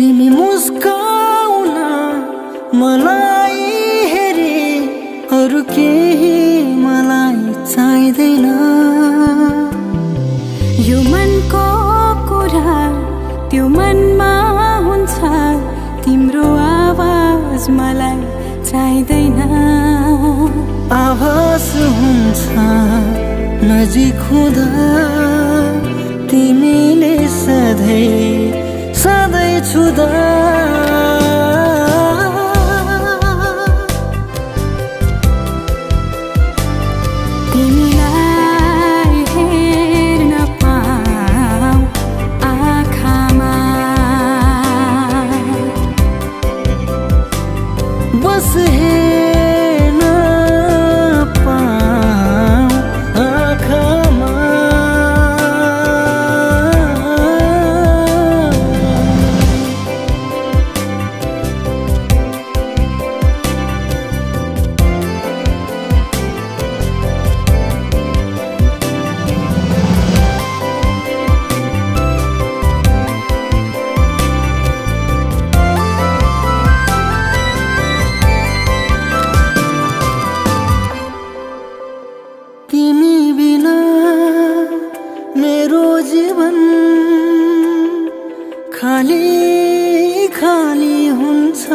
मुस्काउन मलाई हेरे अरू केही मलाई चाहिँदैन यो मनको कुरा त्यो मनमा हुन्छ तिम्रो आवाज मलाई चाहिँदैन आभास हुन्छ नजिक हुँदा तिमीले सधैँ सधैँ छुँदा तिमीलाई खाली खाली हुन्छ।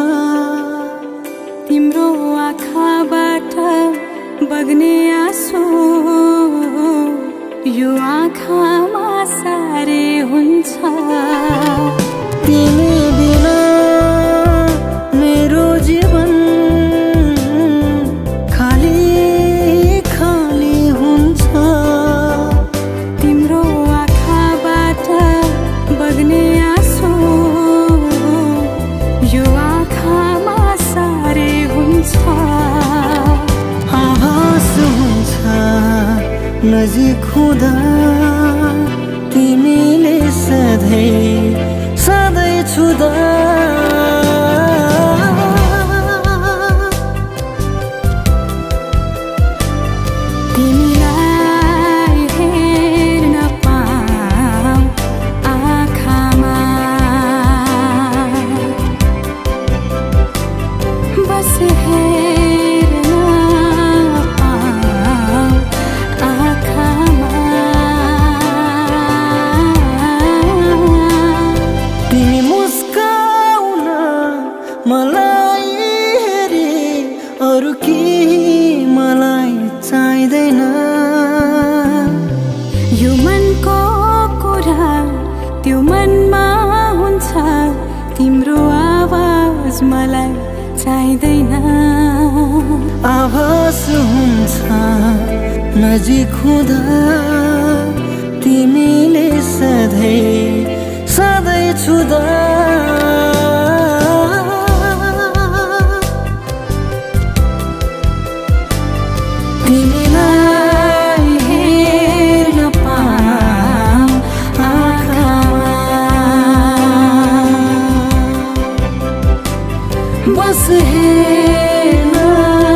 तिम्रो आँखाबाट बग्ने आँसु यो आँखामा सारे हुन्छ। तिमी बिना मेरो जीवन नजिक हुँदा तिमीले मलाई चाहिँदैन। आभास हुन्छ नजिक हुँदा तिमीले सधैँ सधैँ छुँदा। बस है ना